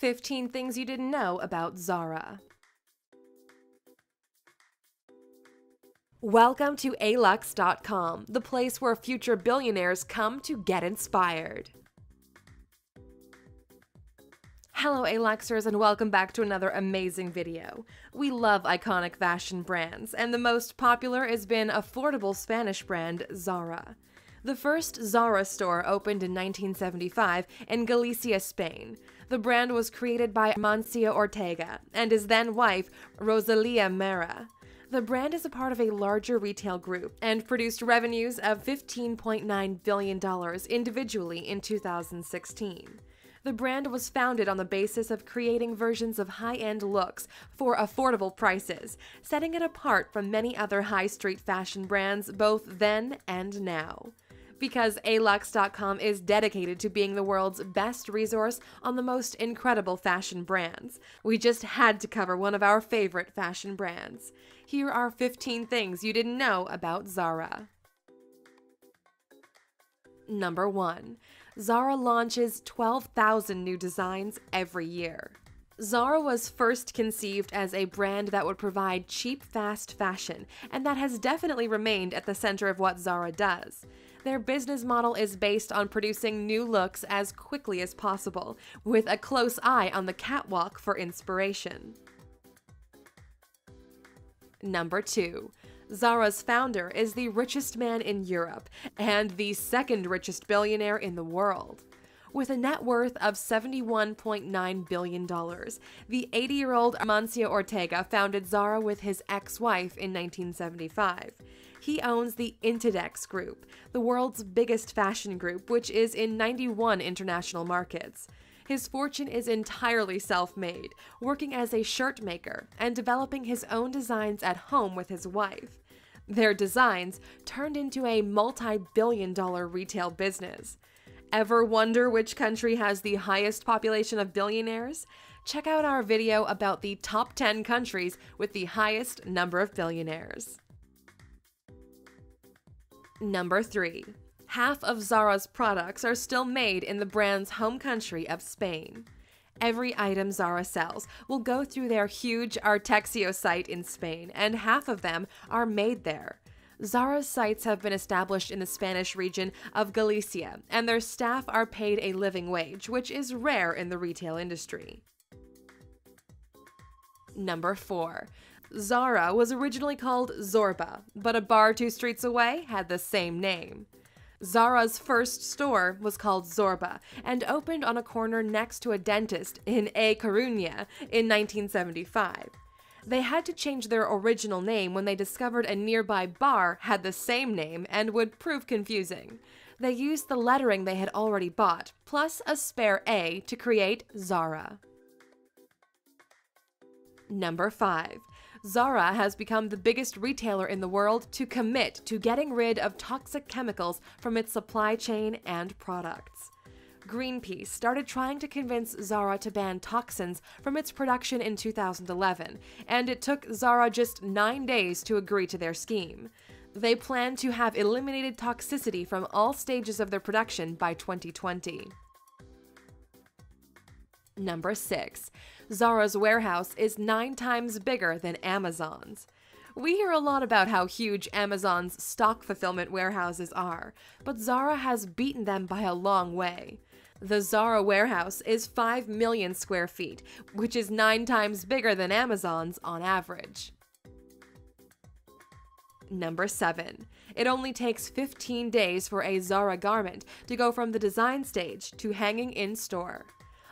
15 Things You Didn't Know About Zara. Welcome to alux.com, the place where future billionaires come to get inspired. Hello Aluxers and welcome back to another amazing video. We love iconic fashion brands, and the most popular has been affordable Spanish brand Zara. The first Zara store opened in 1975 in Galicia, Spain. The brand was created by Amancio Ortega and his then wife, Rosalia Mera. The brand is a part of a larger retail group and produced revenues of $15.9 billion individually in 2016. The brand was founded on the basis of creating versions of high end looks for affordable prices, setting it apart from many other high street fashion brands both then and now because Alux.com is dedicated to being the world's best resource on the most incredible fashion brands. We just had to cover one of our favorite fashion brands. Here are 15 things you didn't know about Zara. Number 1. Zara launches 12,000 new designs every year. Zara was first conceived as a brand that would provide cheap, fast fashion, and that has definitely remained at the center of what Zara does. Their business model is based on producing new looks as quickly as possible, with a close eye on the catwalk for inspiration. Number 2. Zara's founder is the richest man in Europe and the second richest billionaire in the world. With a net worth of $71.9 billion, the 80 year old Amancio Ortega founded Zara with his ex wife in 1975. He owns the Inditex Group, the world's biggest fashion group, which is in 91 international markets. His fortune is entirely self made, working as a shirt maker and developing his own designs at home with his wife. Their designs turned into a multi billion dollar retail business. Ever wonder which country has the highest population of billionaires? Check out our video about the top 10 countries with the highest number of billionaires. Number 3. Half of Zara's products are still made in the brand's home country of Spain. Every item Zara sells will go through their huge Arteixo site in Spain, and half of them are made there. Zara's sites have been established in the Spanish region of Galicia, and their staff are paid a living wage, which is rare in the retail industry. Number 4. Zara was originally called Zorba, but a bar two streets away had the same name. Zara's first store was called Zorba and opened on a corner next to a dentist in A Coruña in 1975. They had to change their original name when they discovered a nearby bar had the same name and would prove confusing. They used the lettering they had already bought, plus a spare A, to create Zara. Number 5. Zara has become the biggest retailer in the world to commit to getting rid of toxic chemicals from its supply chain and products. Greenpeace started trying to convince Zara to ban toxins from its production in 2011, and it took Zara just nine days to agree to their scheme. They plan to have eliminated toxicity from all stages of their production by 2020. Number 6. Zara's warehouse is nine times bigger than Amazon's. We hear a lot about how huge Amazon's stock fulfillment warehouses are, but Zara has beaten them by a long way. The Zara warehouse is 5 million square feet, which is nine times bigger than Amazon's on average. Number 7. It only takes 15 days for a Zara garment to go from the design stage to hanging in store.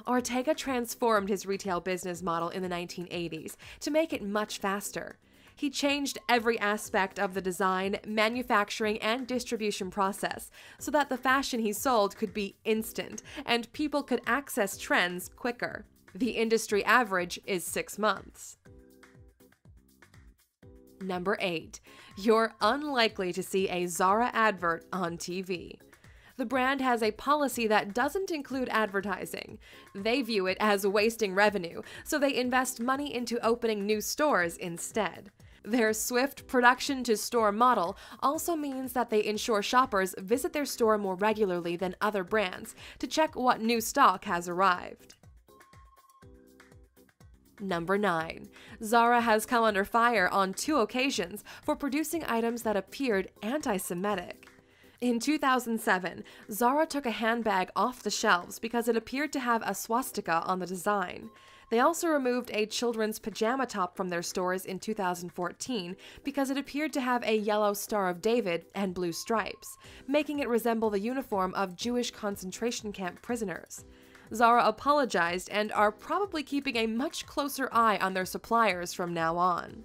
Ortega transformed his retail business model in the 1980s to make it much faster. He changed every aspect of the design, manufacturing, and distribution process so that the fashion he sold could be instant and people could access trends quicker. The industry average is six months. Number 8. You're unlikely to see a Zara advert on TV the brand has a policy that doesn't include advertising. They view it as wasting revenue, so they invest money into opening new stores instead. Their swift production to store model also means that they ensure shoppers visit their store more regularly than other brands to check what new stock has arrived. Number 9. Zara has come under fire on two occasions for producing items that appeared anti Semitic. In 2007, Zara took a handbag off the shelves because it appeared to have a swastika on the design. They also removed a children's pajama top from their stores in 2014 because it appeared to have a yellow Star of David and blue stripes, making it resemble the uniform of Jewish concentration camp prisoners. Zara apologized and are probably keeping a much closer eye on their suppliers from now on.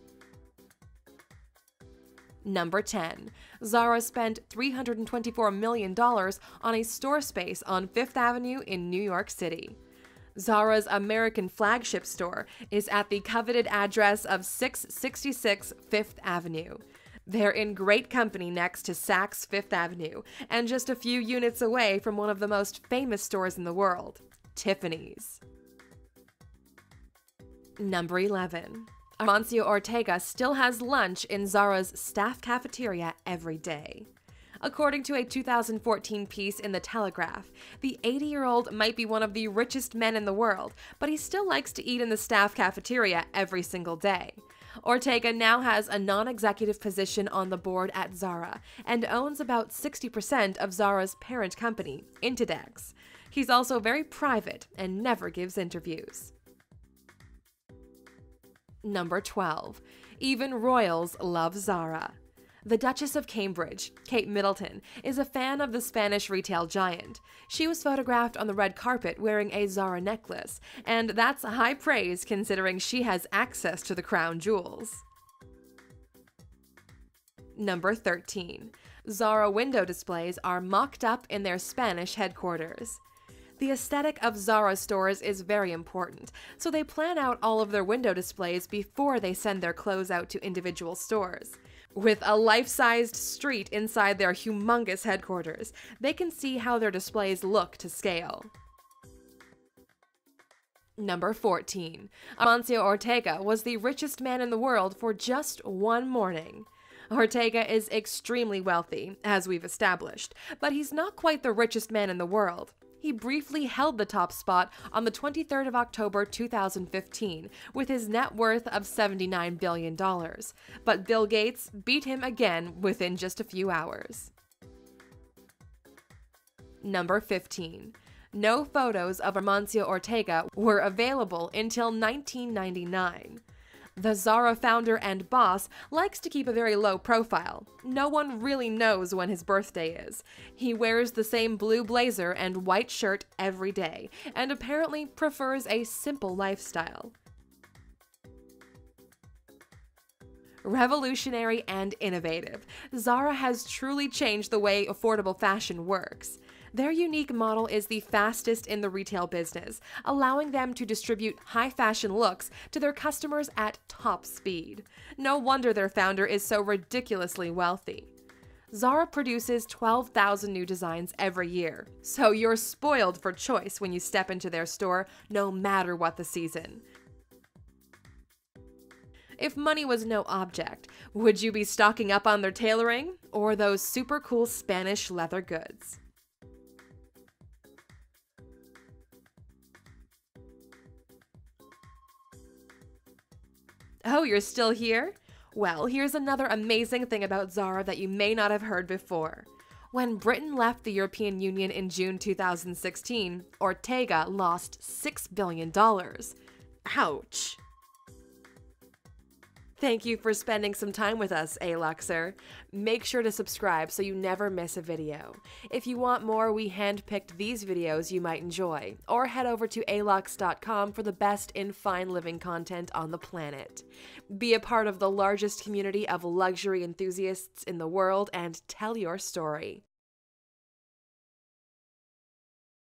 Number 10. Zara spent $324 million on a store space on Fifth Avenue in New York City. Zara's American flagship store is at the coveted address of 666 Fifth Avenue. They're in great company next to Saks Fifth Avenue and just a few units away from one of the most famous stores in the world, Tiffany's. Number 11. Amancio Ortega still has lunch in Zara's staff cafeteria every day. According to a 2014 piece in The Telegraph, the 80 year old might be one of the richest men in the world, but he still likes to eat in the staff cafeteria every single day. Ortega now has a non executive position on the board at Zara and owns about 60% of Zara's parent company, Inditex. He's also very private and never gives interviews. Number 12. Even royals love Zara. The Duchess of Cambridge, Kate Middleton, is a fan of the Spanish retail giant. She was photographed on the red carpet wearing a Zara necklace, and that's high praise considering she has access to the crown jewels. Number 13. Zara window displays are mocked up in their Spanish headquarters. The aesthetic of Zara stores is very important, so they plan out all of their window displays before they send their clothes out to individual stores. With a life sized street inside their humongous headquarters, they can see how their displays look to scale. Number 14. Amancio Ortega was the richest man in the world for just one morning. Ortega is extremely wealthy, as we've established, but he's not quite the richest man in the world he briefly held the top spot on the 23rd of October 2015 with his net worth of $79 billion. But Bill Gates beat him again within just a few hours. Number 15. No photos of Amancio Ortega were available until 1999. The Zara founder and boss likes to keep a very low profile. No one really knows when his birthday is. He wears the same blue blazer and white shirt every day, and apparently prefers a simple lifestyle. Revolutionary and innovative, Zara has truly changed the way affordable fashion works. Their unique model is the fastest in the retail business, allowing them to distribute high fashion looks to their customers at top speed. No wonder their founder is so ridiculously wealthy. Zara produces 12,000 new designs every year, so you're spoiled for choice when you step into their store, no matter what the season. If money was no object, would you be stocking up on their tailoring or those super cool Spanish leather goods? Oh, you're still here? Well, here's another amazing thing about Zara that you may not have heard before. When Britain left the European Union in June 2016, Ortega lost $6 billion. Ouch. Thank you for spending some time with us, Aluxer. Make sure to subscribe so you never miss a video. If you want more, we handpicked these videos you might enjoy, or head over to alux.com for the best in fine living content on the planet. Be a part of the largest community of luxury enthusiasts in the world and tell your story.